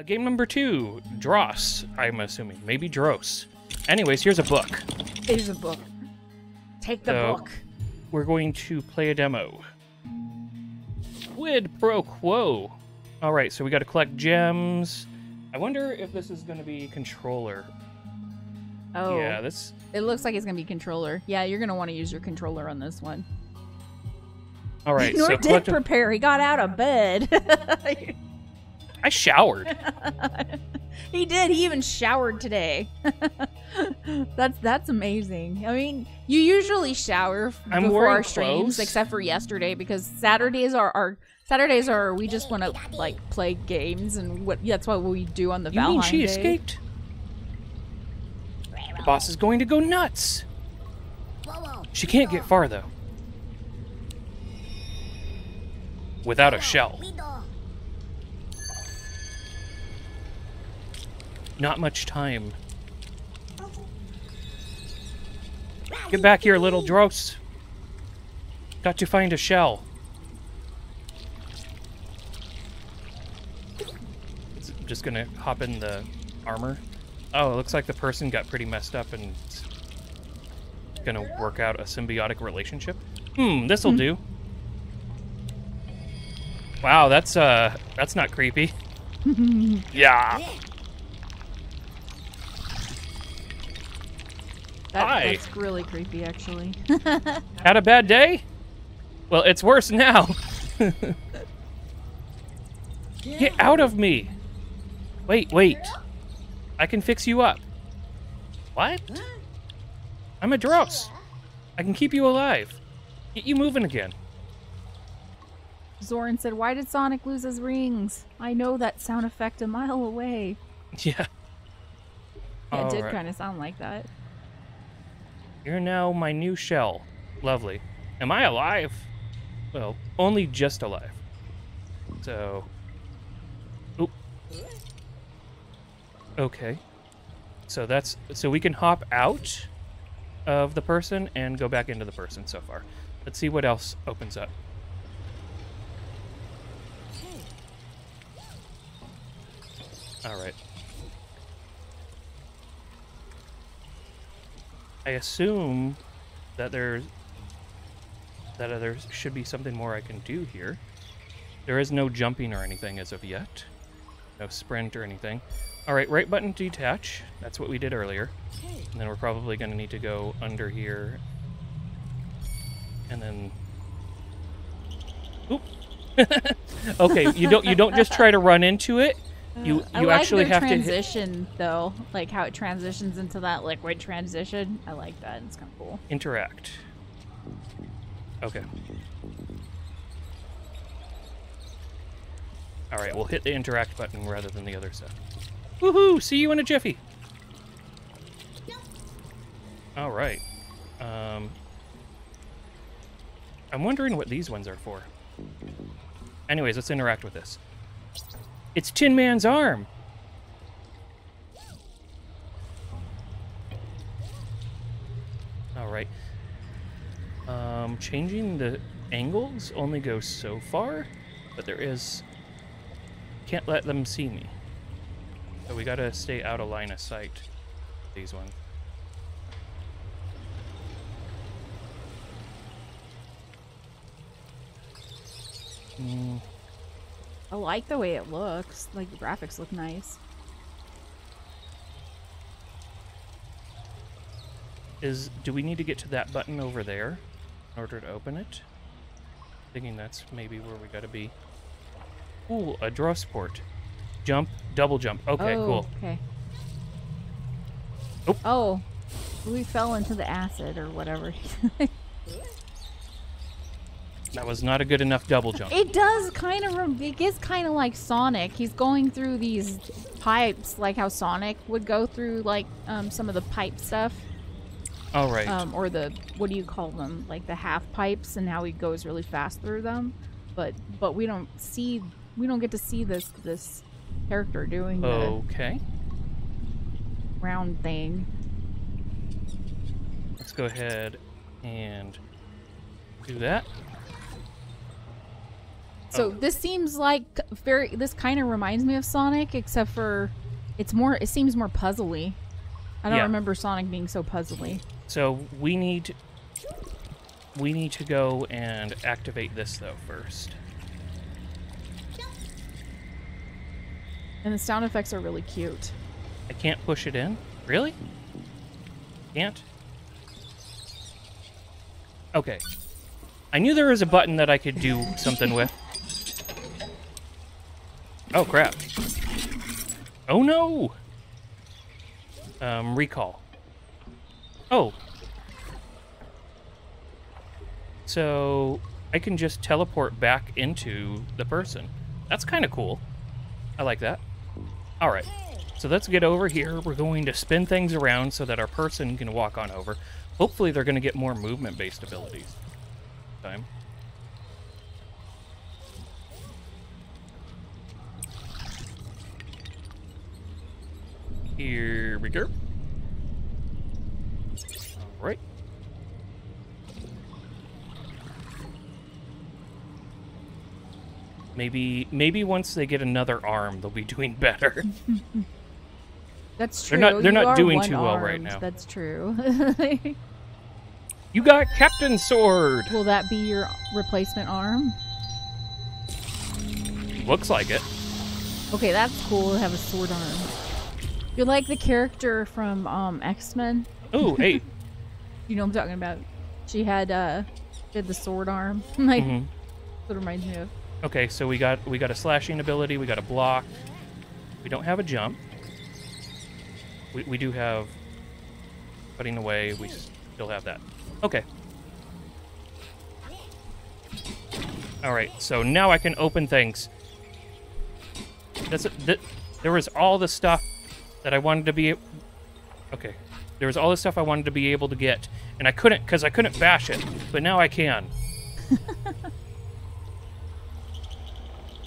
Uh, game number two, Dross, I'm assuming. Maybe Dross. Anyways, here's a book. Here's a book. Take the So- book. We're going to play a demo. Quid pro quo. All right, so we got to collect gems. I wonder if this is going to be controller. Oh, Yeah, this. it looks like it's gonna be controller. Yeah, you're gonna want to use your controller on this one. All right, Nord so did prepare. He got out of bed. I showered. he did. He even showered today. that's that's amazing. I mean, you usually shower I'm before our streams, clothes. except for yesterday because Saturdays are our Saturdays are we just want to like play games and what that's what we do on the You mean she Day. escaped? The boss is going to go nuts. She can't get far though. Without a shell. Not much time. Get back here, little Dross. Got to find a shell. It's just gonna hop in the armor. Oh, it looks like the person got pretty messed up and it's gonna work out a symbiotic relationship. Hmm, this'll do. Wow, that's uh that's not creepy. yeah. That, Hi. That's really creepy, actually. Had a bad day? Well, it's worse now. Get out of me. Wait, wait. I can fix you up. What? I'm a Dross. I can keep you alive. Get you moving again. Zoran said, "Why did Sonic lose his rings? I know that sound effect a mile away." Yeah. Yeah, it did Alright. kind of sound like that. You're now my new shell. Lovely. Am I alive? Well, only just alive. So. Oop. Okay. So that's so we can hop out of the person and go back into the person so far. Let's see what else opens up. All right. I assume that there's that there should be something more I can do here. There is no jumping or anything as of yet. No sprint or anything. All right, right button detach. That's what we did earlier. And then we're probably going to need to go under here. And then Oop. okay, you don't you don't just try to run into it. You I you like actually have to transition though, like how it transitions into that liquid transition. I like that. It's kind of cool. interact. Okay. All right, we'll hit the interact button rather than the other stuff. Woohoo! See you in a jiffy. All right. Um, I'm wondering what these ones are for. Anyways, let's interact with this. It's Tin Man's arm. All right. Um, changing the angles only goes so far, but there is. Can't let them see me. So we gotta stay out of line of sight. These ones. Mm, I like the way it looks. Like the graphics look nice. is do we need to get to that button over there in order to open it? Thinking that's maybe where we gotta be. Ooh, a draw sport. Jump, double jump. Okay, oh, cool. Okay. Oop. Oh, we fell into the acid or whatever. That was not a good enough double jump. it does kind of. It gets kind of like Sonic. He's going through these pipes, like how Sonic would go through, like um, some of the pipe stuff, All right. um, or the what do you call them, like the half pipes, and how he goes really fast through them. But but we don't see. We don't get to see this this character doing the okay. round thing. Let's go ahead and do that. So Oh. this seems like very. This kind of reminds me of Sonic, except for it's more. It seems more puzzly. I don't Yeah. remember Sonic being so puzzly. So we need we need to go and activate this though first. And the sound effects are really cute. I can't push it in. Really? Can't? Okay. I knew there was a button that I could do something with. Oh crap. Oh no! Um, recall. Oh. So I can just teleport back into the person. That's kind of cool. I like that. All right. So let's get over here. We're going to spin things around so that our person can walk on over. Hopefully they're going to get more movement-based abilities. Time. Here we go. All right. Maybe maybe once they get another arm, they'll be doing better. That's true. They're not- they're You not doing too well right now. That's true. You got Captain Sword. Will that be your replacement arm? Looks like it. Okay, that's cool to have a sword arm. You're like the character from um, X Men. Oh, hey. You know what I'm talking about. She had uh, she had the sword arm. like Mhm. that reminds me of. Okay, so we got we got a slashing ability, we got a block. We don't have a jump. We we do have cutting away. We still have that. Okay. All right. So now I can open things. That's th- there was all the stuff that I wanted to be. Okay. There was all this stuff I wanted to be able to get, and I couldn't because I couldn't bash it. But now I can.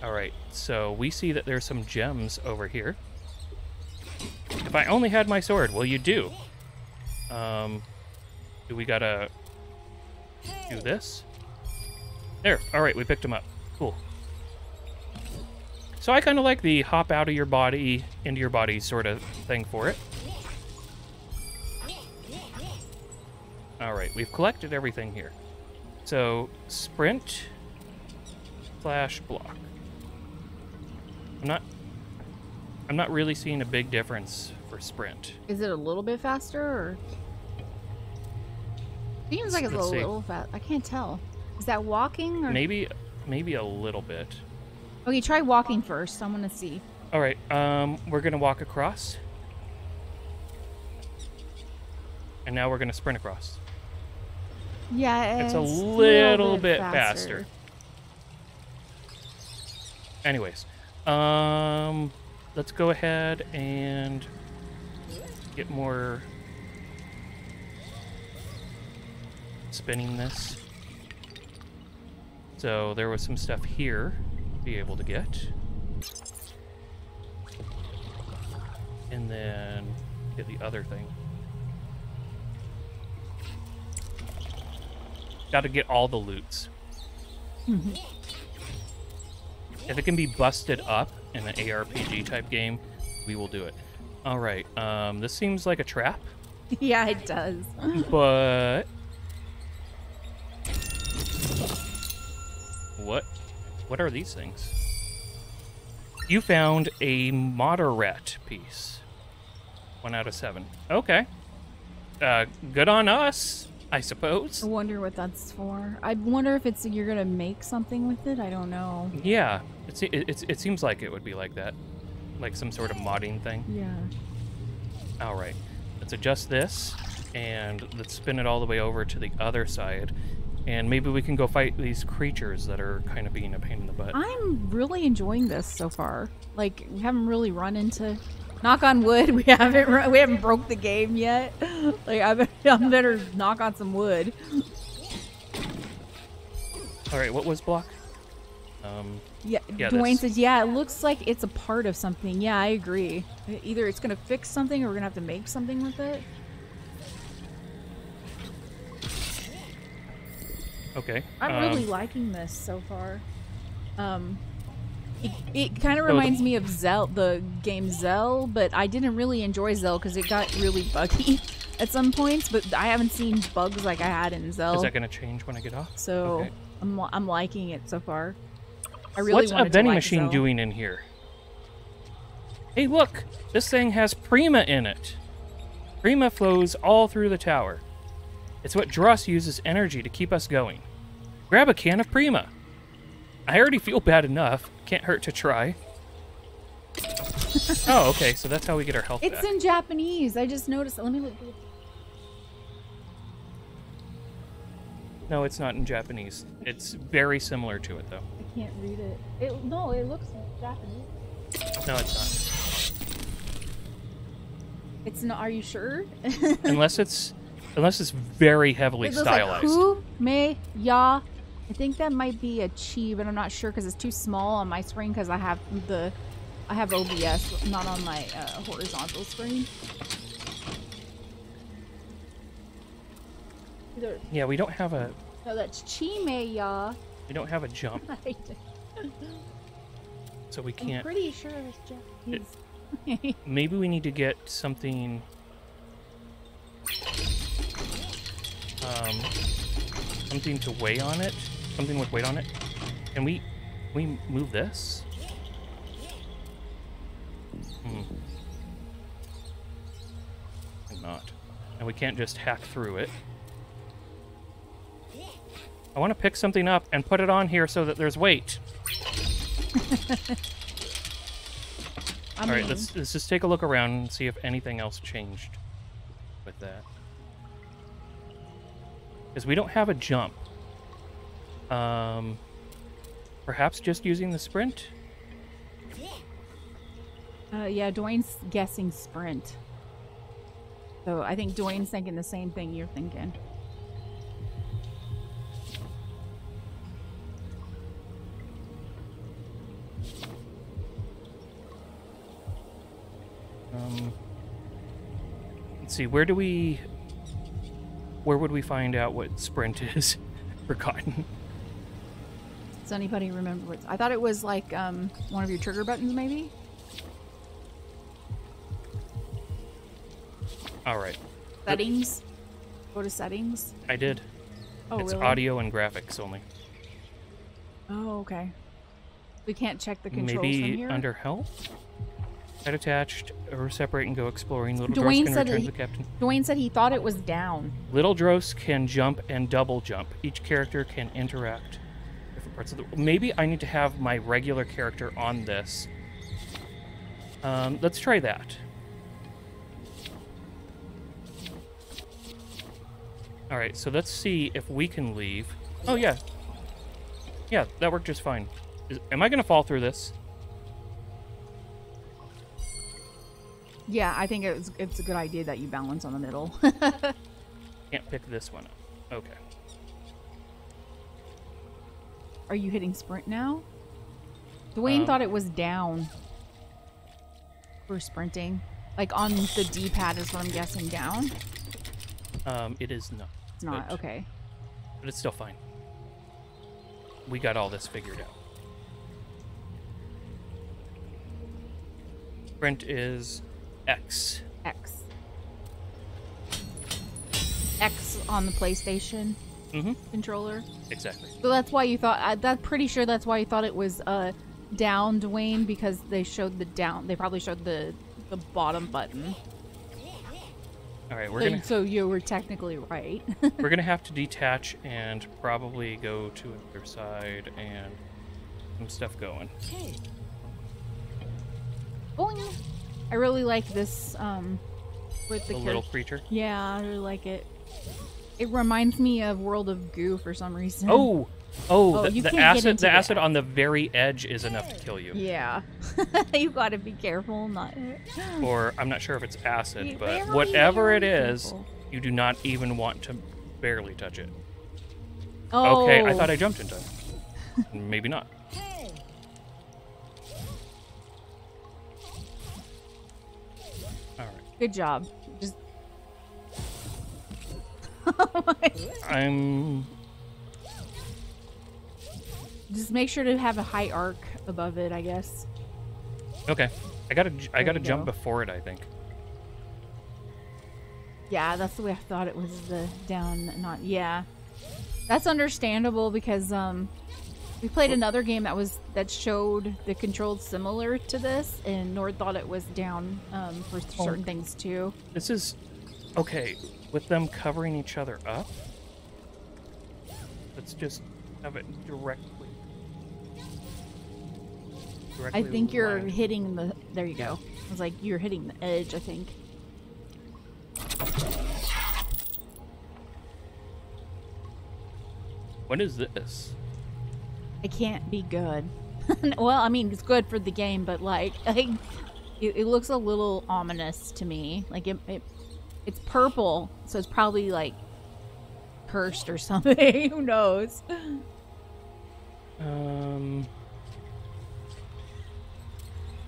All right, so we see that there's some gems over here. If I only had my sword, well, you do. Um, do we gotta do this? There. All right, we picked him up. Cool. So I kind of like the hop out of your body into your body sort of thing for it. All right, we've collected everything here. So sprint slash block. I'm not. I'm not really seeing a big difference for sprint. Is it a little bit faster or? Seems like it's a Let's see. little fast. I can't tell. Is that walking or? Maybe, maybe a little bit. Okay, try walking first. I want to see. All right, um, we're gonna walk across, and now we're gonna sprint across. Yeah, It's a still little bit faster. Anyways, um, let's go ahead and get more spinning this. So there was some stuff here be able to get. And then get the other thing. Got to get all the loots. if it can be busted up in an ARPG type game, we will do it. All right. Um, this seems like a trap, yeah, it does. but what? What are these things? You found a moderate piece. One out of seven. Okay. Uh, good on us, I suppose. I wonder what that's for. I wonder if it's you're gonna make something with it. I don't know. Yeah, it, it, it's- it seems like it would be like that. Like some sort of modding thing. Yeah. All right, let's adjust this and let's spin it all the way over to the other side. And maybe we can go fight these creatures that are kind of being a pain in the butt. I'm really enjoying this so far. Like we haven't really run into. Knock on wood, we haven't run, we haven't broke the game yet. Like I better, I better knock on some wood. All right, what was block? Um, Yeah, Yeah, Dwayne says, yeah, it looks like it's a part of something. Yeah, I agree. Either it's gonna fix something or we're gonna have to make something with it. Okay. I'm um, really liking this so far. Um, it, it kind of reminds me of Xel, the game Xel, but I didn't really enjoy Xel because it got really buggy at some points. But I haven't seen bugs like I had in Xel, Is that going to change when I get off? so okay. I'm I'm liking it so far. I really What's a vending like machine Xel. doing in here? Hey, look! This thing has Prima in it. Prima flows all through the tower. It's what Dross uses energy to keep us going. Grab a can of Prima. I already feel bad enough. Can't hurt to try. oh, okay. So that's how we get our health It's back. in Japanese. I just noticed. Let me look. No, it's not in Japanese. It's very similar to it, though. I can't read it. It no, it looks Japanese. No, it's not. It's not. Are you sure? unless it's unless it's very heavily It looks like stylized. Hu Me Ya. I think that might be a chi, but I'm not sure because it's too small on my screen because I have the I have OBS, not on my uh, horizontal screen. Yeah, we don't have a no, that's Chi Me Ya. we don't have a jump, so we can't. I'm pretty sure it's Japanese. Maybe we need to get something. Um, something to weigh on it. Something with weight on it. Can we, we move this? Hmm. Think Not. And we can't just hack through it. I want to pick something up and put it on here so that there's weight. All right, let's let's just take a look around and see if anything else changed with that. Because we don't have a jump. Um, perhaps just using the sprint. Uh, yeah, Dwayne's guessing sprint. So I think Dwayne's thinking the same thing you're thinking. Um, let's see, where do we? Where would we find out what sprint is? Forgotten. Does anybody remember what? I thought it was like um, one of your trigger buttons, maybe. All right, Settings. Go to settings. I did. Oh, it's really? audio and graphics only. Oh, okay. We can't check the controls from Maybe under health. Head attached, or separate and go exploring. Little Dwayne can said he- captain. Dwayne said he thought it was down. Little Dros can jump and double jump. Each character can interact. Different parts of the. Maybe I need to have my regular character on this. Um, let's try that. All right, so let's see if we can leave. Oh yeah, yeah, that worked just fine. Is, am I gonna fall through this? Yeah, I think it's it's a good idea that you balance on the middle. Can't pick this one up. Okay. Are you hitting sprint now? Dwayne Um, thought it was down for sprinting. Like on the D-pad is what I'm guessing down. Um, it is not. It's not. But- Okay. but it's still fine. We got all this figured out. Sprint is X. X. X on the PlayStation Mm-hmm. controller. Exactly. So that's why you thought. I, that's pretty sure that's why you thought it was uh down, Dwayne, because they showed the down. They probably showed the the bottom button. All right, we're So, gonna so you were technically right. we're gonna have to detach and probably go to another side and some stuff going. Boing. I really like this um with the The little creature. Yeah, I really like it. It reminds me of World of Goo for some reason. Oh, oh, Oh, the, the acid, the acid on the very edge is enough to kill you. Yeah. you gotta be careful not Or I'm not sure if it's acid, Be but whatever it is, careful. you do not even want to barely touch it. Oh Okay, I thought I jumped in time. Maybe not. Good job. Just I'm Just make sure to have a high arc above it, I guess. Okay. I gotta j- I There gotta jump go. before it. I think. Yeah, that's the way I thought it was the down not yeah. That's understandable because um we played another game that was that showed the controls similar to this and Nord thought it was down um for Oh. certain things too. This is okay with them covering each other up. Let's just have it directly. I think you're lined. hitting the there you go. I was like you're hitting the edge, I think. What is this? It can't be good. well, I mean, it's good for the game, but like, like it, it looks a little ominous to me. Like it, it, it's purple, so it's probably like cursed or something. Who knows? Um.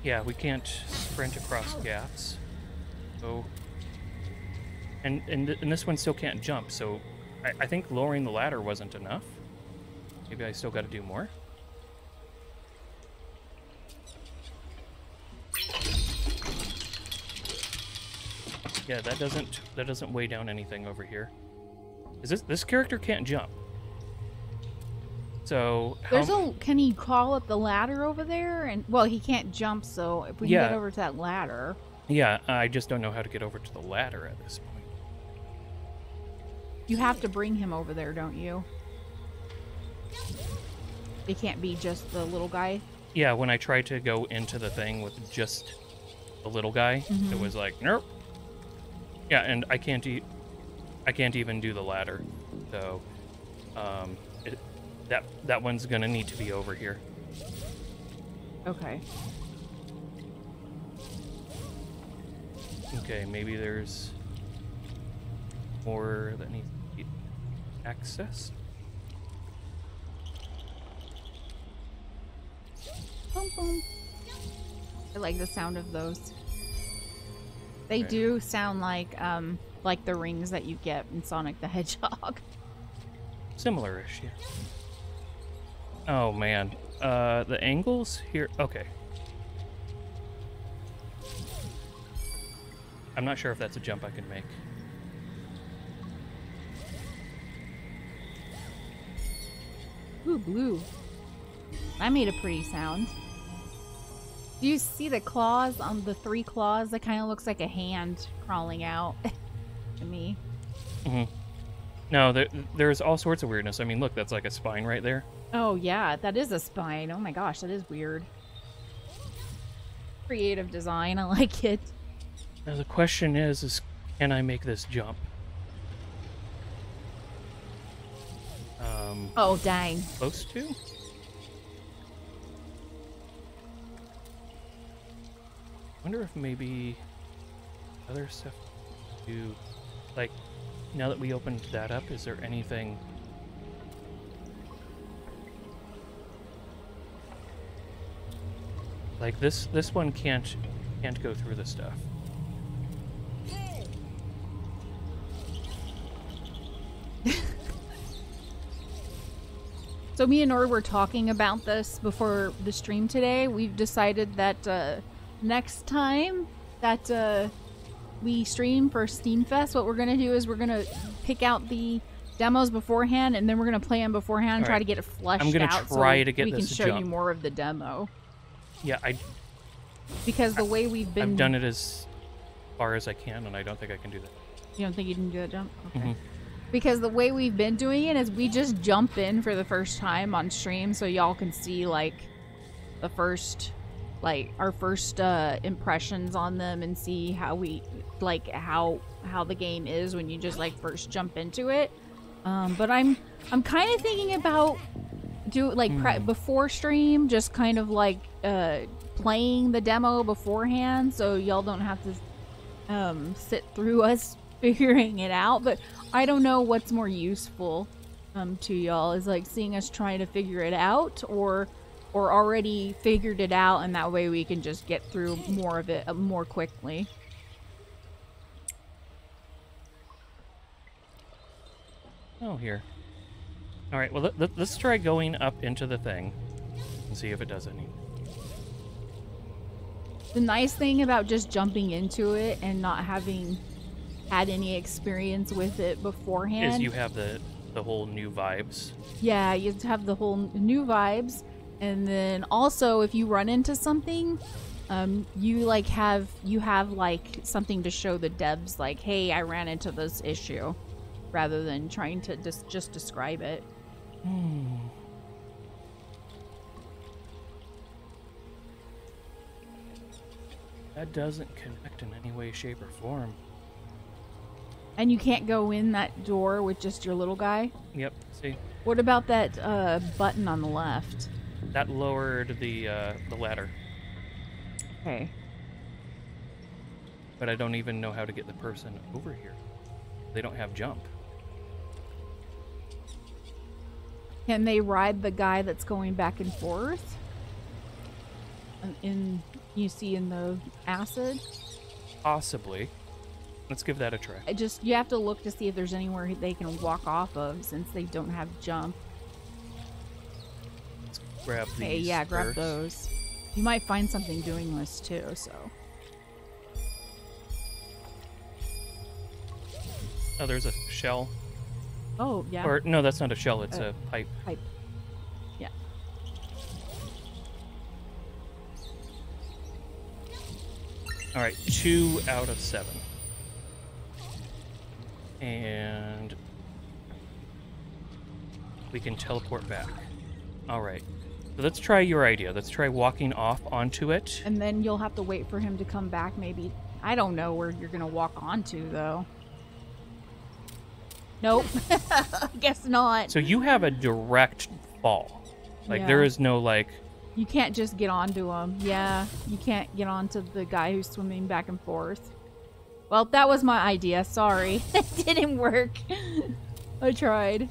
Yeah, we can't sprint across gaps. So. And and, th- and this one still can't jump. So, I, I think lowering the ladder wasn't enough. Maybe I still got to do more. Yeah, that doesn't that doesn't weigh down anything over here. Is this this character can't jump? So There's a. Can he crawl up the ladder over there? And well, he can't jump. So if we can get over to that ladder, Yeah, I just don't know how to get over to the ladder at this point. you have to bring him over there, don't you? It can't be just the little guy. Yeah, when I tried to go into the thing with just the little guy, it was like, nope. Yeah, and I can't e- I can't even do the ladder. So um it, that that one's going to need to be over here. Okay. Okay, maybe there's more that needs to be accessed. Boom, boom. I like the sound of those. They Okay. do sound like um like the rings that you get in Sonic the Hedgehog. Similar-ish, yeah. Oh man, uh, the angles here. Okay. I'm not sure if that's a jump I can make. Ooh, blue. I made a pretty sound. Do you see the claws on the three claws? That kind of looks like a hand crawling out to me. Mm hmm No, there, there's all sorts of weirdness. I mean, look, that's like a spine right there. Oh yeah, that is a spine. Oh my gosh, that is weird. Creative design, I like it. Now the question is, is can I make this jump? Um, Oh dang. close to? Wonder if maybe other stuff to do like now that we opened that up is there anything like this this one can't can't go through the stuff So me and Nord were talking about this before the stream today. We've decided that uh, next time that uh, we stream for Steamfest, what we're gonna do is we're gonna pick out the demos beforehand, and then we're gonna play them beforehand, and try Alright. to get it flushed I'm gonna out. try so to get we this can show you more of the demo yeah i because the way we've been. i've done it as far as i can and i don't think i can do that You don't think you can do that jump? Okay. Mhm. Because the way we've been doing it is we just jump in for the first time on stream so y'all can see like the first like our first uh impressions on them and see how we like how how the game is when you just like first jump into it. Um but I'm I'm kind of thinking about do like pre- Hmm. before stream just kind of like uh playing the demo beforehand so y'all don't have to um, sit through us figuring it out. But I don't know what's more useful um, to y'all is like seeing us trying to figure it out, or or already figured it out, and that way we can just get through more of it uh, more quickly. oh here All right. Well, let, let, let's try going up into the thing and see if it does any. The nice thing about just jumping into it and not having had any experience with it beforehand Is you have the the whole new vibes. Yeah, you have the whole new vibes, and then also if you run into something, um, you like have you have like something to show the devs, like, hey, I ran into this issue, rather than trying to just just describe it. Hmm. That doesn't connect in any way, shape, or form. And you can't go in that door with just your little guy. Yep. See, What about that uh, button on the left? That lowered the uh, the ladder, Okay. but I don't even know how to get the person over here. They don't have jump. Can they ride the guy that's going back and forth? In- In you see in the acid. Possibly. Let's give that a try. I just you have to look to see if there's anywhere they can walk off of since they don't have jump. Grab these. Hey, yeah, grab first. those. You might find something doing this too. So Oh, there's a shell. oh yeah, Or no, that's not a shell. It's Uh, a pipe. pipe. Yeah. All right, two out of seven. And we can teleport back. All right. So let's try your idea. Let's try walking off onto it. And then you'll have to wait for him to come back. Maybe I don't know where you're gonna walk onto though. Nope. Guess not. So you have a direct fall. Like there Yeah. is no like You can't just get onto him. Yeah, you can't get onto the guy who's swimming back and forth. Well, that was my idea. Sorry. it didn't work. I tried.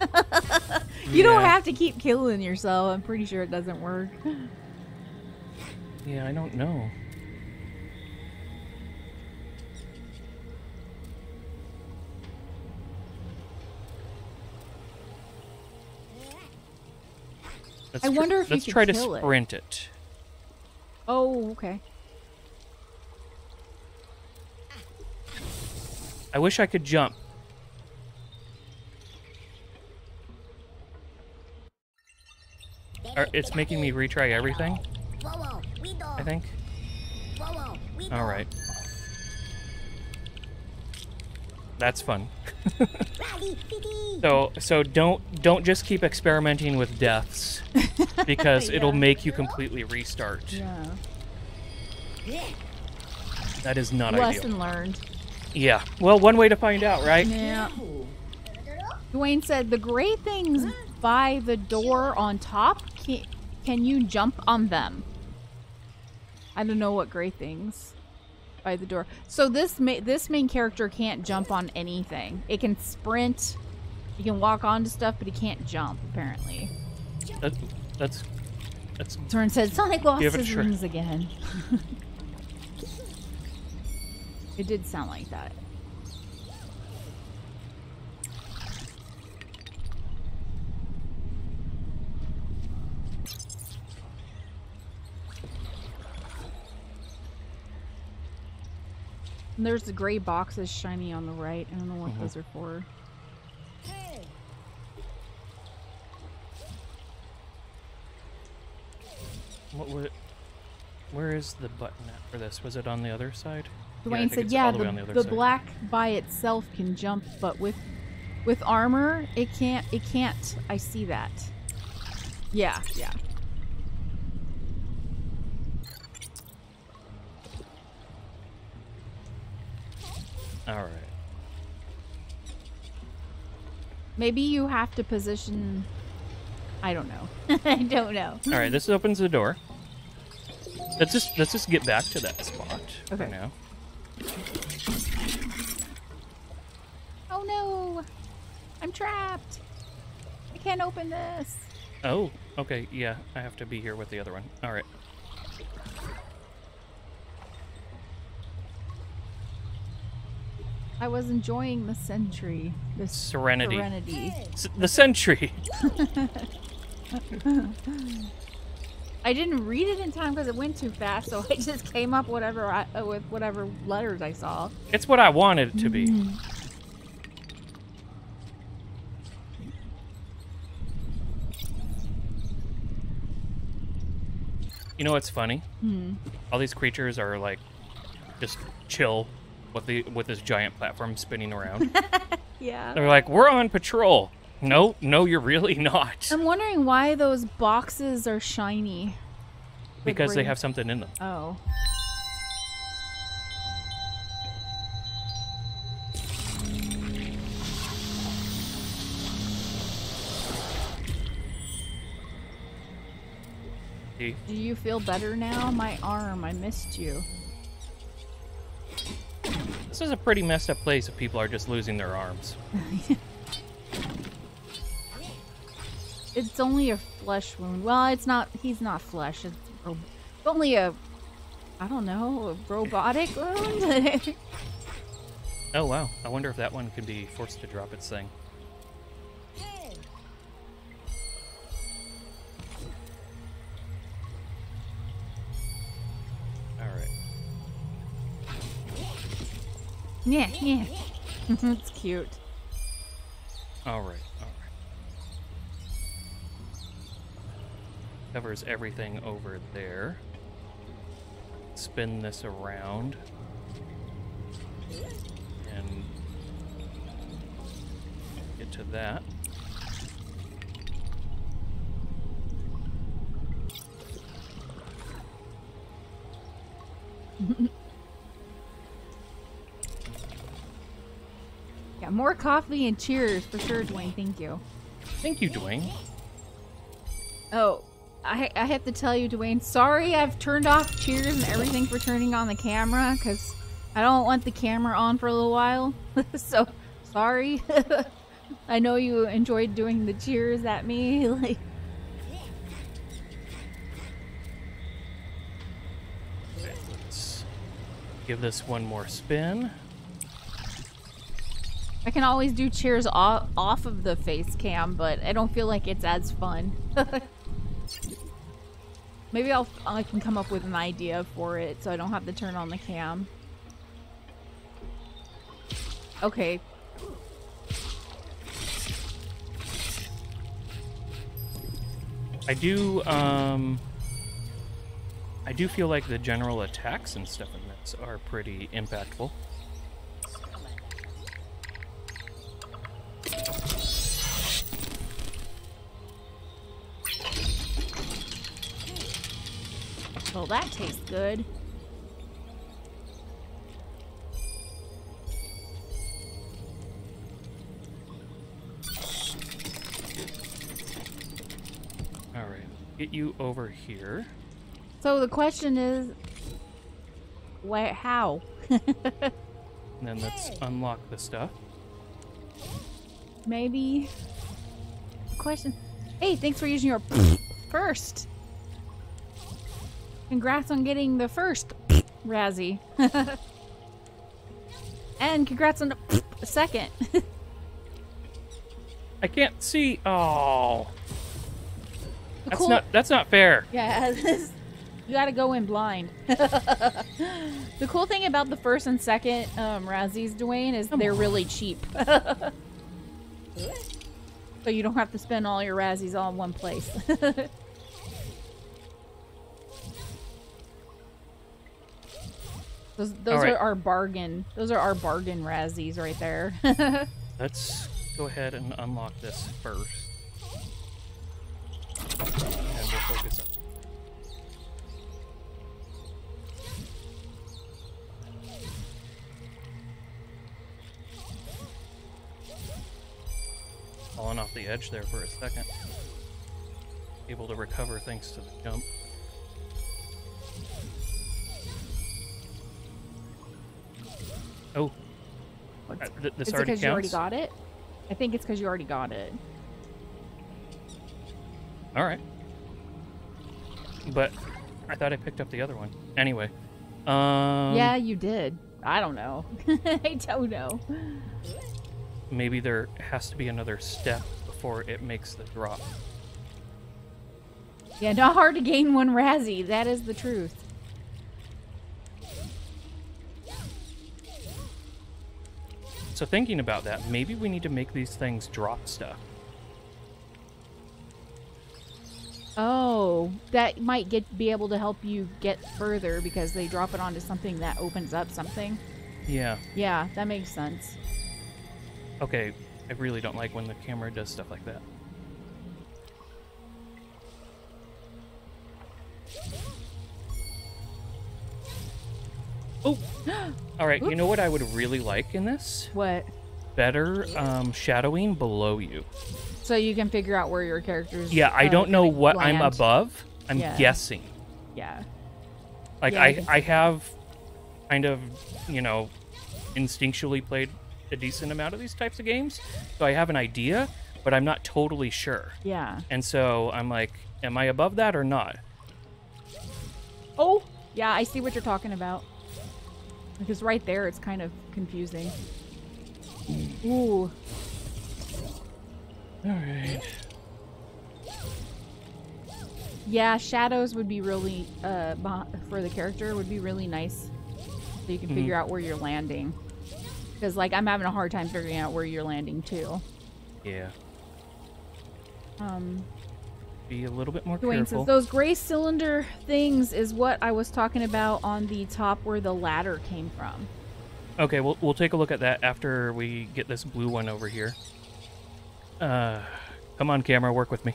you don't have to keep killing yourself. I'm pretty sure it doesn't work. Yeah, I don't know. Let's I wonder if you let's try to kill it. sprint it. Oh, okay. I wish I could jump. It's making me retry everything. I think. All right. That's fun. so so don't don't just keep experimenting with deaths because it'll make you completely restart. Yeah. That is not ideal. Lesson learned. Yeah. Well, one way to find out, right? Yeah. Dwayne said the gray things by the door on top. Can, can you jump on them? I don't know what gray things by the door. So this ma- this main character can't jump on anything. It can sprint. He can walk onto stuff, but he can't jump apparently. That, that's that's Turn said Sonic lost his rings again. it did sound like that. And there's the gray boxes shiny on the right. I don't know what Mhm. those are for. what would where is the button at for this? Was it on the other side? Dwayne think said, "Yeah, the the, the the black by itself can jump, but with with armor, it can't. It can't. I see that. Yeah, yeah. All right. Maybe you have to position. I don't know. I don't know. All right. This opens the door. Let's just let's just get back to that spot for Okay. now. Oh no! I'm trapped. I can't open this. Oh, okay. Yeah, I have to be here with the other one. All right. I was enjoying the sentry. The Serenity. Serenity. S- the sentry. I didn't read it in time because it went too fast, so I just came up whatever I, uh, with whatever letters I saw. It's what I wanted it to be. Mm. You know what's funny? Hmm. All these creatures are like just chill with the with this giant platform spinning around. Yeah. They're like, "We're on patrol." No, no, you're really not. I'm wondering why those boxes are shiny. Because they have something in them. Oh. Do you feel better now? My arm, I missed you. This is a pretty messed up place if people are just losing their arms. It's only a flesh wound. Well, it's not. He's not flesh. It's, only a. I don't know, a robotic wound. Oh wow! I wonder if that one could be forced to drop its thing. Yeah, yeah. it's cute. All right. All right. Covers everything over there. Spin this around. And get to that. More coffee and cheers for sure, Dwayne. Thank you. Thank you, Dwayne. Oh, I, I have to tell you, Dwayne, sorry I've turned off cheers and everything for turning on the camera because I don't want the camera on for a little while. so, sorry. I know you enjoyed doing the cheers at me. Like, let's give this one more spin. I can always do cheers off, off of the face cam, but I don't feel like it's as fun. Maybe I'll I can come up with an idea for it so I don't have to turn on the cam. Okay. I do, um, I do feel like the general attacks and stuff in this are pretty impactful. Well, that tastes good. All right, get you over here. So the question is, where, how? And then let's unlock the stuff. Maybe. Question. Hey, thanks for using your first. Congrats on getting the first Razzie. and congrats on the second. I can't see. Oh, that's cool- not that's not fair. Yeah, this, you gotta go in blind. the cool thing about the first and second um, Razzies, Dwayne, is they're really cheap. so you don't have to spend all your Razzies all in one place. Those those right. are our bargain. Those are our bargain Razzies right there. Let's go ahead and unlock this first. And we'll focus on. Falling off the edge there for a second. Able to recover thanks to the jump. Oh, uh, th- this is it already because you already got it? I think it's because you already got it. All right. But I thought I picked up the other one. Anyway. Um, yeah, you did. I don't know. I don't know. Maybe there has to be another step before it makes the drop. Yeah, not hard to gain one Razzie. That is the truth. So thinking about that, maybe we need to make these things drop stuff. Oh, that might get be able to help you get further because they drop it onto something that opens up something. Yeah. Yeah, that makes sense. Okay, I really don't like when the camera does stuff like that. Oh! Alright, you know what I would really like in this? What? Better um, shadowing below you. So you can figure out where your characters. Yeah, I uh, don't know what I'm above. I'm Yeah. guessing. Yeah. Like Yeah, I I, I have kind of, you know, instinctually played a decent amount of these types of games, so I have an idea, but I'm not totally sure. Yeah. And so I'm like, am I above that or not? Oh, yeah, I see what you're talking about. Because right there, it's kind of confusing. Ooh. All right. Yeah, shadows would be really uh for the character would be really nice, so you can Mhm. figure out where you're landing. Because like I'm having a hard time figuring out where you're landing too. Yeah. Um, Be a little bit more Dwayne careful. says those gray cylinder things is what I was talking about on the top where the ladder came from. Okay, we'll we'll take a look at that after we get this blue one over here. Uh, come on, camera, work with me.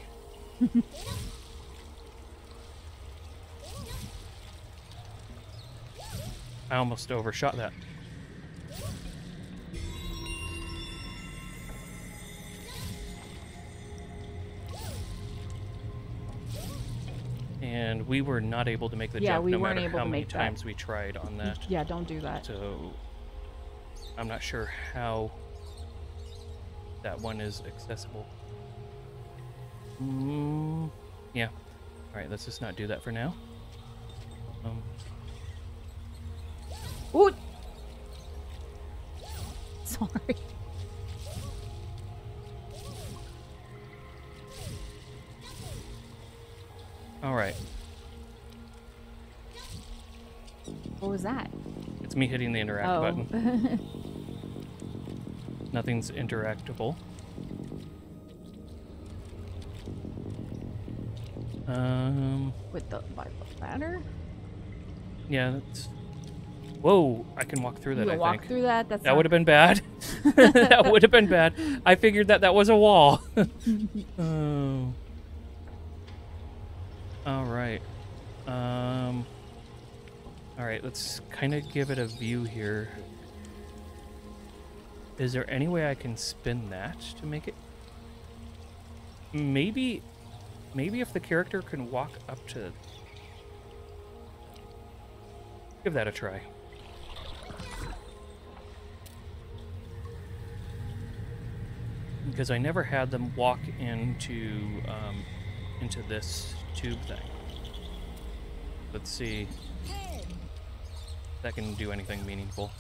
I almost overshot that. And we were not able to make the Yeah, jump we no weren't matter able how to many make that. times we tried on that. Yeah, don't do that. So I'm not sure how that one is accessible. Mm, yeah. All right, let's just not do that for now. Um, Ooh. Sorry. All right, What was that? it's me hitting the interact oh. button. Nothing's interactable. Um, With the, the ladder? yeah, that's. Whoa, I can walk through that. you I walk think through that? That's that would have been bad. that would have been bad. I figured that that was a wall. oh. All right. Um. All right. Let's kind of give it a view here. Is there any way I can spin that to make it? Maybe, maybe if the character can walk up to. Give that a try. because I never had them walk into um, into this tube thing. Let's see if that can do anything meaningful.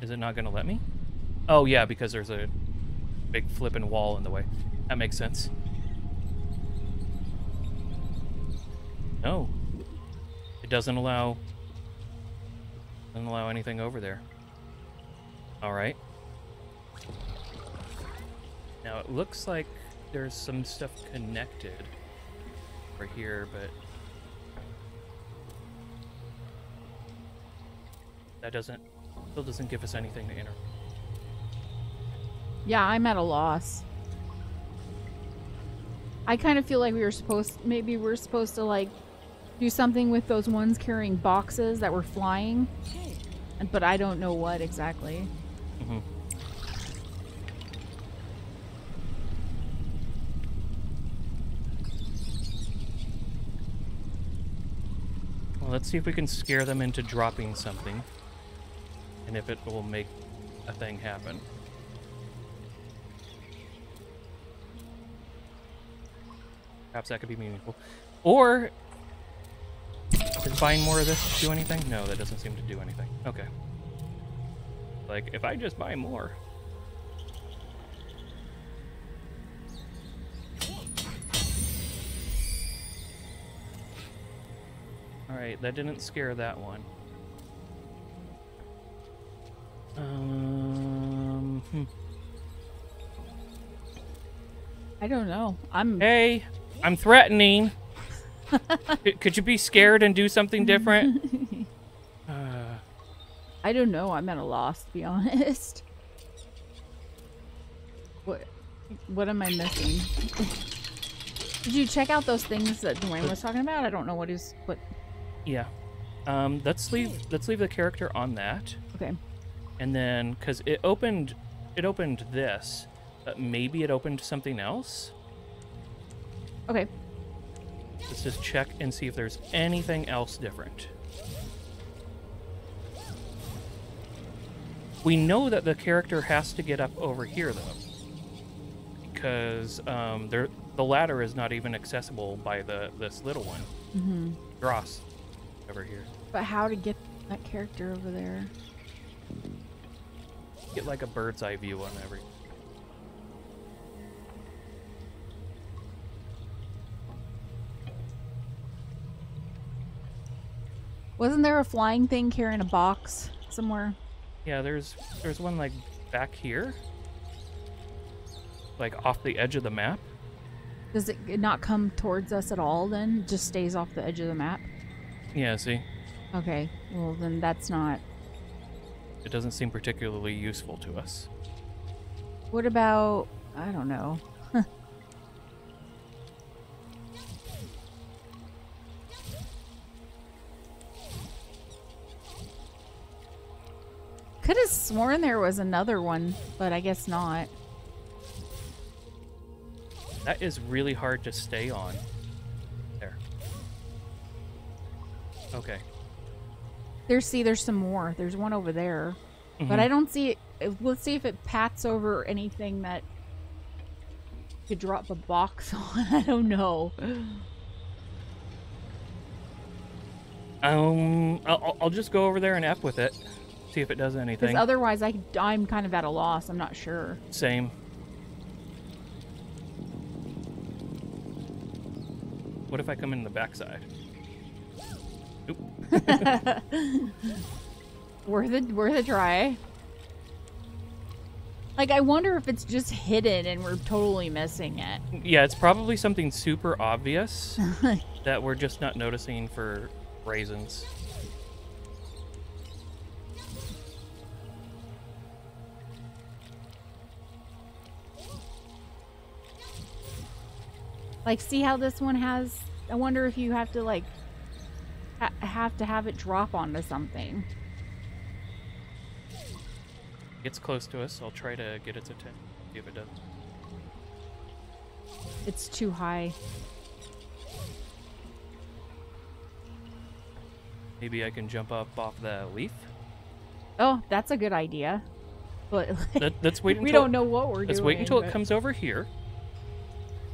Is it not going to let me? Oh yeah, because there's a big flipping wall in the way. That makes sense. No, it doesn't allow doesn't allow anything over there. All right. Now it looks like there's some stuff connected over here, but that doesn't still doesn't give us anything to enter. Yeah, I'm at a loss. I kind of feel like we were supposed maybe we're supposed to like do something with those ones carrying boxes that were flying. and- But I don't know what exactly. hmm Well, let's see if we can scare them into dropping something, and if it will make a thing happen. Perhaps that could be meaningful. Or Does buying more of this do anything? No, that doesn't seem to do anything. Okay. Like, if I just buy more. Alright, that didn't scare that one. Um, hmm. I don't know. I'm Hey, I'm threatening. Could you be scared and do something different? uh, I don't know. I'm at a loss to be honest. What what am I missing? Did you check out those things that Dwayne was talking about? I don't know what is what yeah. Um, let's leave. Let's leave the character on that, okay. and then because it opened, it opened this, but maybe it opened something else. Okay. Let's just check and see if there's anything else different. We know that the character has to get up over here, though, because um, there, the ladder is not even accessible by the this little one, Mm-hmm. Dross, over here. But how to get that character over there? Get like a bird's eye view on every. Wasn't there a flying thing carrying a box somewhere? Yeah, there's there's one like back here, like off the edge of the map. Does it not come towards us at all then? It just stays off the edge of the map? Yeah, see, Okay. Well then that's not it doesn't seem particularly useful to us. What about I don't know. Could have sworn there was another one, but I guess not. That is really hard to stay on. There's see, there's some more. There's one over there, but Mhm. I don't see it. Let's see if it pats over anything that could drop a box on. I don't know. Um, I'll, I'll- just go over there and F with it. See if it does anything. Because otherwise, I I'm kind of at a loss. I'm not sure. Same. What if I come in the backside? Worth it worth a try like i wonder if it's just hidden and we're totally missing it Yeah, it's probably something super obvious that we're just not noticing for raisins. like see how this one has i wonder if you have to like ha- have to have it drop onto something Gets close to us. I'll try to get its attention. See if it does. it's too high Maybe I can jump up off the leaf. oh that's a good idea but Let, let's wait until we don't know what we're Let's doing wait until it comes over here,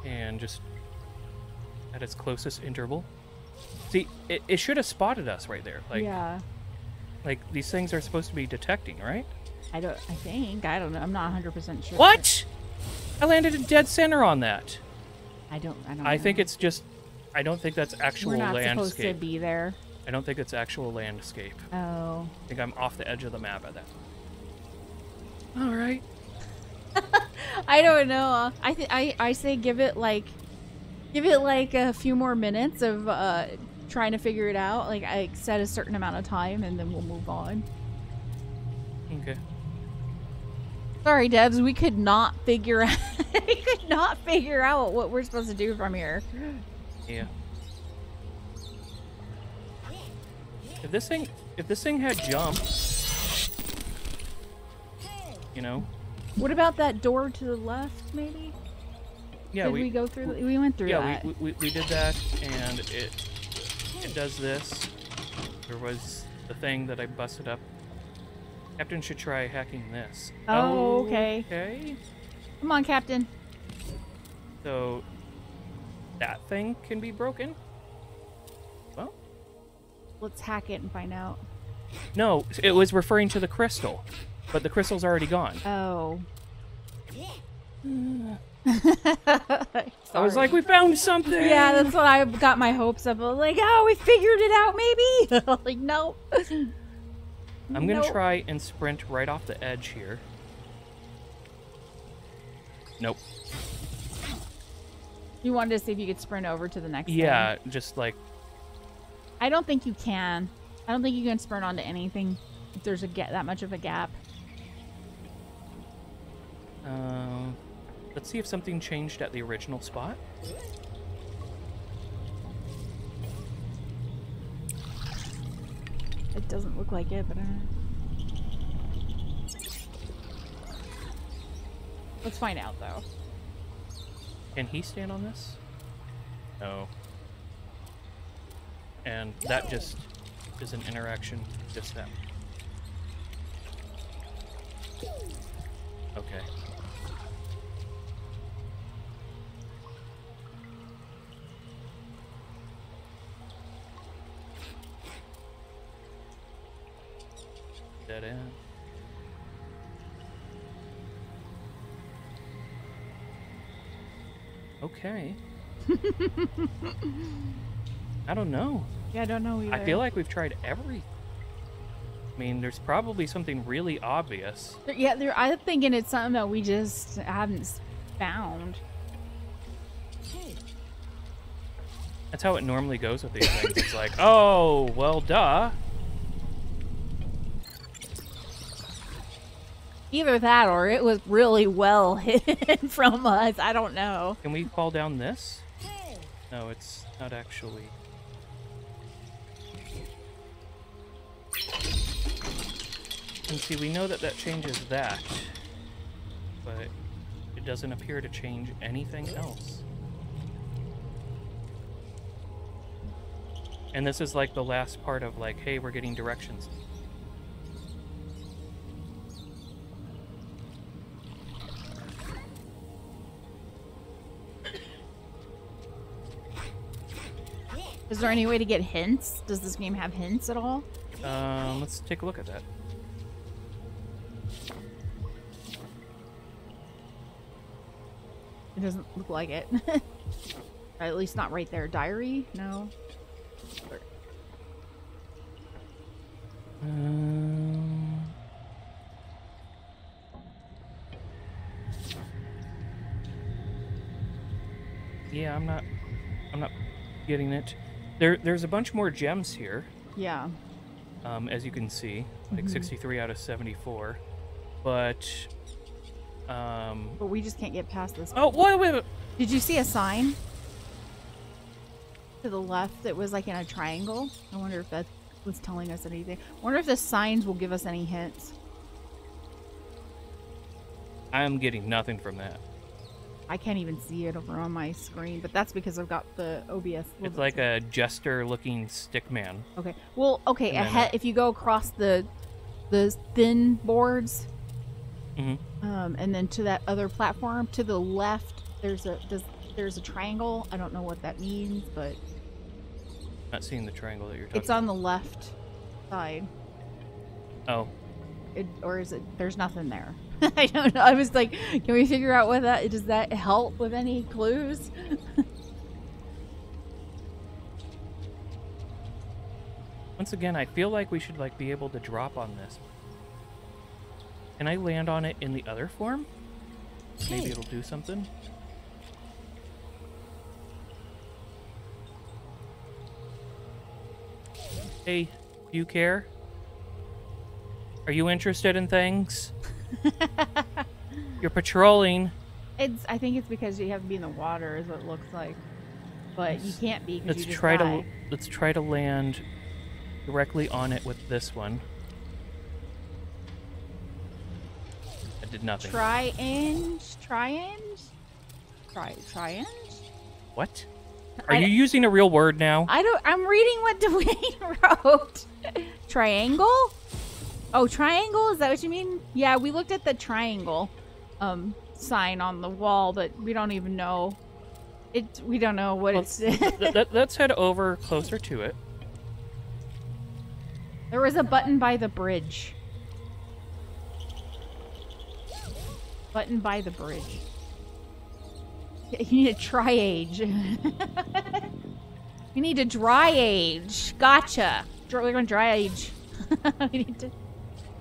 and just at its closest interval. See, it, it should have spotted us right there. Like, yeah like these things are supposed to be detecting, right? i don't i think i don't know i'm not 100% sure What? I landed in dead center on that. i don't i don't I know. think it's just. I don't think that's actual we're not supposed to be there I don't think it's actual landscape. oh I think I'm off the edge of the map at that. All right. I don't know. I th- I I say give it like give it like a few more minutes of uh trying to figure it out. Like I set a certain amount of time and then we'll move on. Okay. Sorry, devs, we could not figure out we could not figure out what we're supposed to do from here. Yeah. If this thing, if this thing had jump, you know, What about that door to the left maybe? Yeah, Did we, we, go through the, we went through yeah, that. we, we, we did that, and it it does this. There was the thing that I busted up. Captain should try hacking this. Oh, okay. Okay. Come on, Captain. So that thing can be broken. Well, let's hack it and find out. No, it was referring to the crystal, but the crystal's already gone. Oh. Uh, I was like, we found something. Yeah, that's what I got my hopes up. I was like, oh, we figured it out, maybe. like, no. I'm gonna Nope. try and sprint right off the edge here. Nope. You wanted to see if you could sprint over to the next. thing. Yeah, just like I don't think you can. I don't think you can sprint onto anything if there's a get that much of a gap. Um, let's see if something changed at the original spot. It doesn't look like it, but. Uh... Let's find out though. Can he stand on this? No. And that just is an interaction, just them. Okay. Dead end. Okay. I don't know. Yeah, I don't know either. I feel like we've tried every. I mean, there's probably something really obvious. Yeah, there, I'm thinking it's something that we just haven't found. That's how it normally goes with these things. It's like, oh, well, duh. Either that or it was really well hidden from us. I don't know. Can we fall down this? No, it's not actually. And see, we know that that changes that, but it doesn't appear to change anything else. And this is like the last part of like, hey, we're getting directions. Is there any way to get hints? Does this game have hints at all? Um, let's take a look at that. It doesn't look like it. at least not right there. Diary? No. Um, yeah, I'm not. I'm not getting it. There, there's a bunch more gems here, Yeah. um, as you can see, like Mhm. 63 out of 74. But, um, But we just can't get past this. oh, wait, wait, wait. Did you see a sign? To the left that was like in a triangle? I wonder if that was telling us anything. I wonder if the signs will give us any hints. I'm getting nothing from that. I can't even see it over on my screen, but that's because I've got the OBS. It's like a jester-looking stick man. Okay. Well, okay. Ahead, if you go across the the thin boards, hmm um, and then to that other platform to the left, there's a does, there's a triangle. I don't know what that means, but Not seeing the triangle that you're talking. it's on the left side. Oh, It, or is it? There's nothing there. I don't know. I was like, can we figure out what that? Does that help with any clues? Once again, I feel like we should like be able to drop on this. Can I land on it in the other form? Maybe it'll do something. Hey, do you care? Are you interested in things? You're patrolling. It's. I think it's because you have to be in the water, is what it looks like. But you can't be. Let's try to let's try to land directly on it with this one. I did nothing. Try and try and try try and. What? Are I- you using a real word now? I don't. I'm reading what Dwayne wrote. Triangle. Oh, triangle. Is that what you mean? Yeah, we looked at the triangle, um, sign on the wall, but we don't even know. It. We don't know what Well, it's. Th- let's head over closer to it. There was a button by the bridge. Button by the bridge. You need a tri-age. you need a dry age. Gotcha. We're going to dry age. we need to...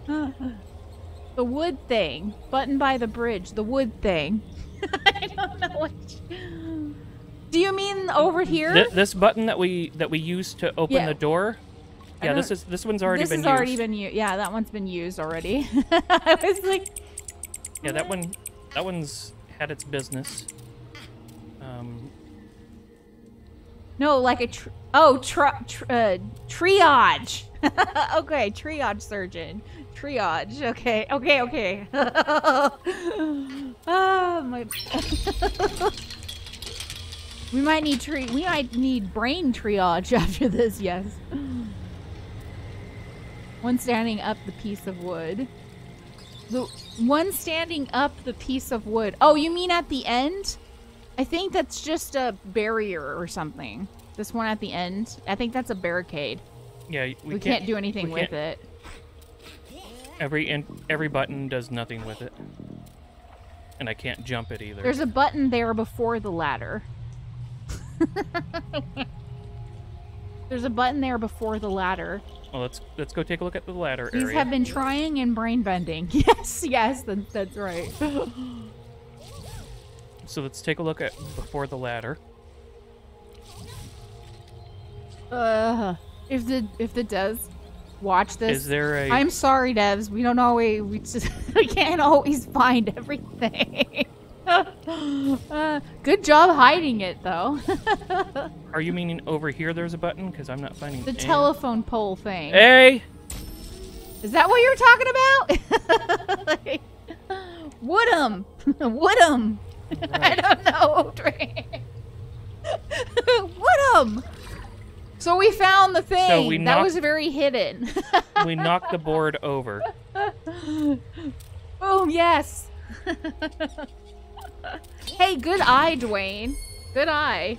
the wood thing. Button by the bridge. The wood thing. I don't know what... Do you mean over here? Th- this button that we that we used to open Yeah. the door. Yeah, this is this one's already this been has already been used. Yeah, that one's been used already. I was like, Yeah, that one that one's had its business. Um, no, like a tr- oh, tr- tr- uh, triage. okay, triage surgeon. Triage. Okay, okay, okay. ah, my. we might need tre- We might need brain triage after this. Yes. One standing up the piece of wood. The one standing up the piece of wood. Oh, you mean at the end? I think that's just a barrier or something. This one at the end. I think that's a barricade. yeah, we, We, can't, do anything with can't- it. Every in, every button does nothing with it, and I can't jump it either. There's a button there before the ladder. There's a button there before the ladder. well, let's let's go take a look at the ladder These area. have been trying and brain bending. Yes, yes, that, that's right. So let's take a look at before the ladder. uh, if the if the does watch this, Is there a I'm sorry, devs. We don't always we just we can't always find everything. uh, good job hiding it, though. Are you meaning over here? There's a button because I'm not finding the any. telephone pole thing. Hey, Is that what you're talking about? Woodham, Woodham. I don't know. Dre. Woodham. Um? So we found the thing we that knocked- was very hidden. we knocked the board over. Boom! Yes. hey, good eye, Dwayne. Good eye.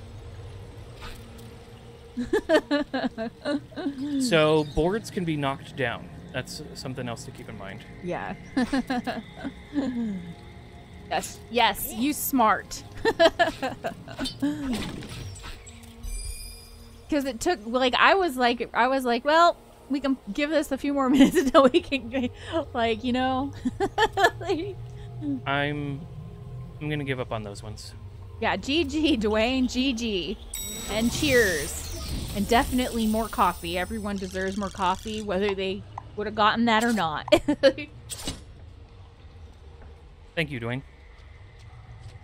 So boards can be knocked down. That's something else to keep in mind. Yeah. Yes. Yes. You smart. Because it took like I was like I was like well we can give this a few more minutes until we can like you know Like, I'm I'm gonna give up on those ones. yeah GG Dwayne GG and cheers and definitely more coffee everyone deserves more coffee whether they would have gotten that or not Thank you, Dwayne.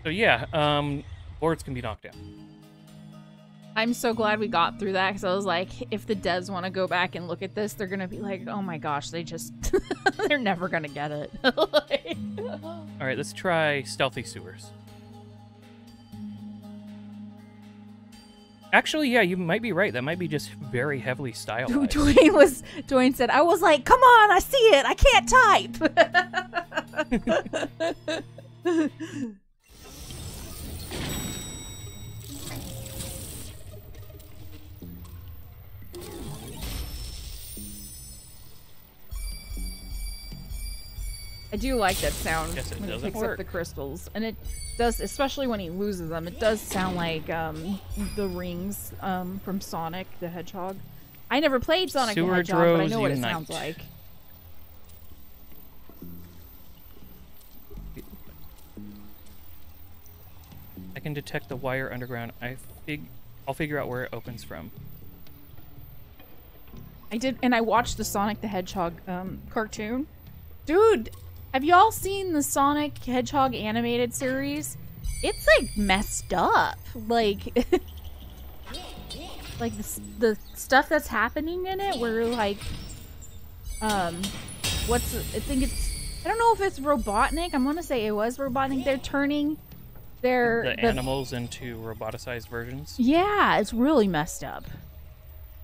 So yeah, um, boards can be knocked down. I'm so glad we got through that because I was like, if the devs want to go back and look at this, they're gonna be like, oh my gosh, they just, they're never gonna get it. Like- All right, let's try stealthy sewers. Actually, yeah, you might be right. That might be just very heavily stylized. Dwayne was, Dwayne said, I was like, come on, I see it, I can't type. I do like that sound Guess it when he doesn't picks up the crystals, and it does, especially when he loses them. It does sound like um, the rings um, from Sonic the Hedgehog. I never played Sonic the Sewer Hedgehog, but I know what it sounds like. I can detect the wire underground. I fig I'll figure out where it opens from. I did, and I watched the Sonic the Hedgehog um, cartoon. Dude, have y'all seen the Sonic Hedgehog animated series? It's like messed up. Like, like the, the stuff that's happening in it, where like, um, what's I think it's I don't know if it's Robotnik. I'm gonna say it was Robotnik. They're turning their The animals into roboticized versions. yeah, it's really messed up.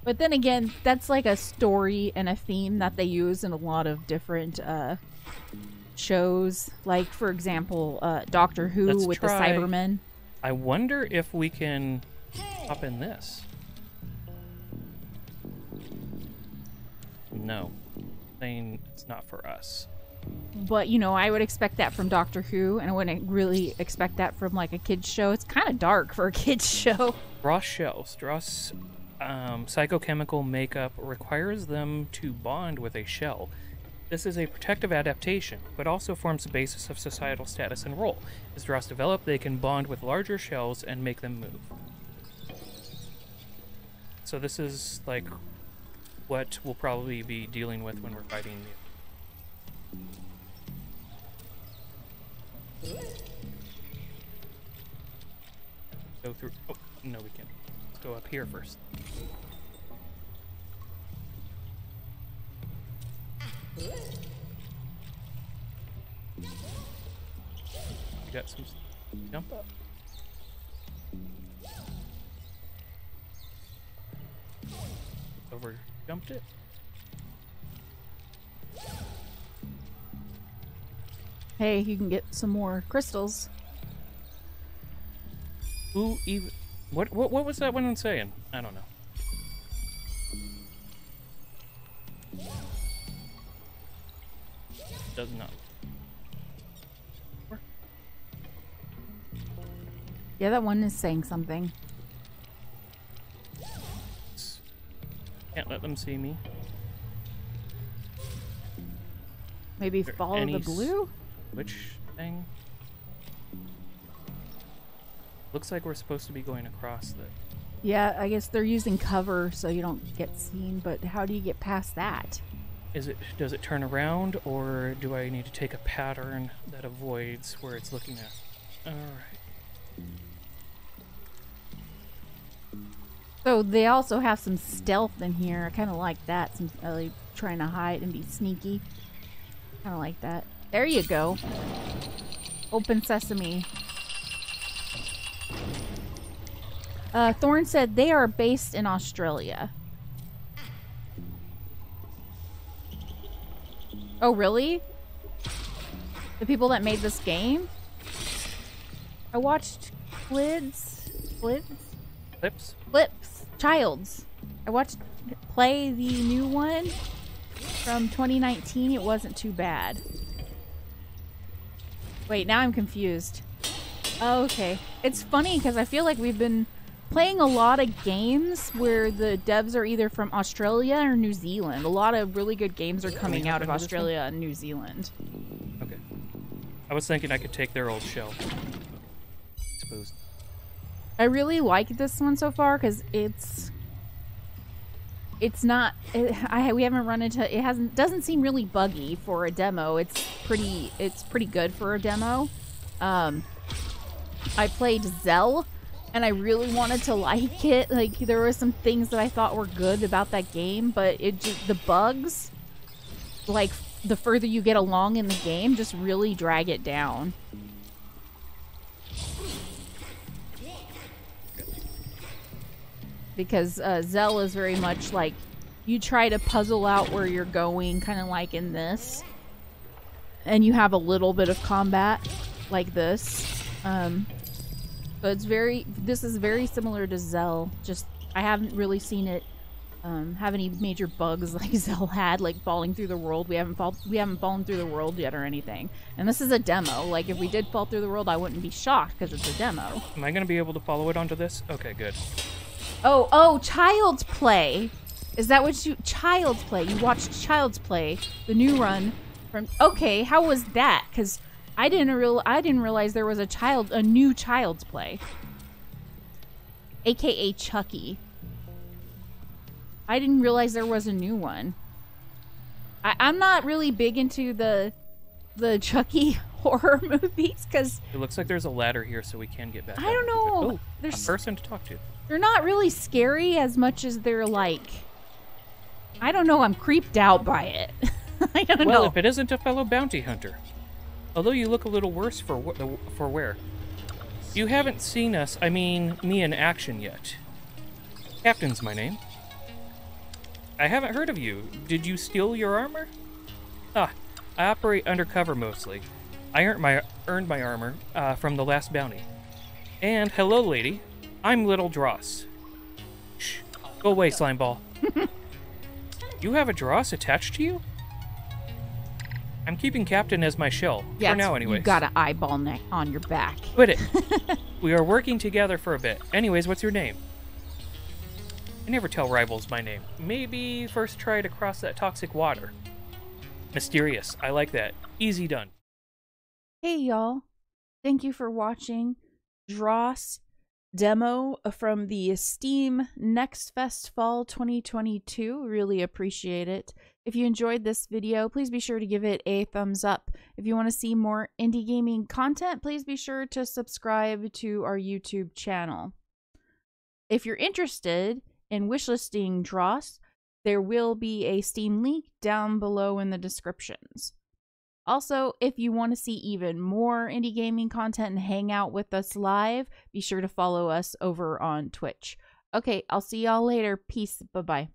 But then again, that's like a story and a theme that they use in a lot of different uh, shows. Like, for example, uh, Doctor Who Let's with try- the Cybermen. I wonder if we can hop in this. no. Saying it's not for us. But you know, I would expect that from Doctor Who, and I wouldn't really expect that from like a kids show. It's kind of dark for a kids show. Dross shells. Dross um, psychochemical makeup requires them to bond with a shell. This is a protective adaptation, but also forms the basis of societal status and role. As Dross develop, they can bond with larger shells and make them move. So this is like what we'll probably be dealing with when we're fighting the Go through. Oh, no, we can't. Let's go up here first. Got some. Jump up. Over. Jumped it. Hey, you can get some more crystals. Who even? What? What? What was that one saying? I don't know. Does not. Yeah, that one is saying something. Can't let them see me. Maybe follow the blue. Which thing? Looks like we're supposed to be going across the. Yeah, I guess they're using cover so you don't get seen. But how do you get past that? Is it? Does it turn around, or do I need to take a pattern that avoids where it's looking at? All right. So they also have some stealth in here. I kind of like that. Some uh, like trying to hide and be sneaky. Kind of like that. There you go. Open sesame. Uh, Thorn said they are based in Australia. Oh, really? The people that made this game? I watched Flids. Flids? Clips. Flips. Childs. I watched play the new one from 2019. It wasn't too bad. Wait, now I'm confused. Oh, okay. It's funny because I feel like we've been playing a lot of games where the devs are either from Australia or New Zealand. A lot of really good games are coming out of hop into this one? Australia and New Zealand. Okay. I was thinking I could take their old shell. Suppose. I really like this one so far because it's it's not it, I we haven't run into it hasn't doesn't seem really buggy for a demo. It's pretty it's pretty good for a demo. Um, I played Xel and I really wanted to like it. Like there were some things that I thought were good about that game, but it just the bugs like the further you get along in the game just really drag it down. Because uh, Xel is very much like you try to puzzle out where you're going, kind of like in this, and you have a little bit of combat like this. Um, but it's very. This is very similar to Xel. Just I haven't really seen it um, have any major bugs like Xel had, like falling through the world. We haven't fall, we haven't fallen through the world yet or anything. And this is a demo. Like if we did fall through the world, I wouldn't be shocked because it's a demo. Am I gonna be able to follow it onto this? Okay, good. Oh, oh, Child's Play. Is that what you Child's Play? You watched Child's Play, the new run from Okay, how was that? Cuz I didn't real I didn't realize there was a child a new Child's Play. AKA Chucky. I didn't realize there was a new one. I, I'm not really big into the the Chucky horror movies because It looks like there's a ladder here, so we can get back. I don't know. Oh, There's- a person to talk to. They're not really scary as much as they're like I don't know, I'm creeped out by it. I don't Well, know. if it isn't a fellow bounty hunter, although you look a little worse for wh- for wear. You haven't seen us, I mean, me in action yet. Captain's my name. I haven't heard of you. Did you steal your armor? Ah, I operate undercover mostly. I earned my earned my armor uh, from the last bounty. And hello, lady. I'm Little Dross. Shh. Go away, slime ball. You have a Dross attached to you? I'm keeping Captain as my shell. Yeah, for now, anyways. You got an eyeball neck on your back. Quit it. we are working together for a bit. Anyways, what's your name? I never tell rivals my name. Maybe first try to cross that toxic water. Mysterious. I like that. Easy done. Hey y'all. Thank you for watching Dross demo from the Steam Next Fest Fall 2022. Really appreciate it. If you enjoyed this video, please be sure to give it a thumbs up. If you want to see more indie gaming content, please be sure to subscribe to our YouTube channel. If you're interested in wishlisting Dross, there will be a Steam link down below in the descriptions. Also, if you want to see even more indie gaming content and hang out with us live, be sure to follow us over on Twitch. Okay, I'll see y'all later. Peace. Bye bye.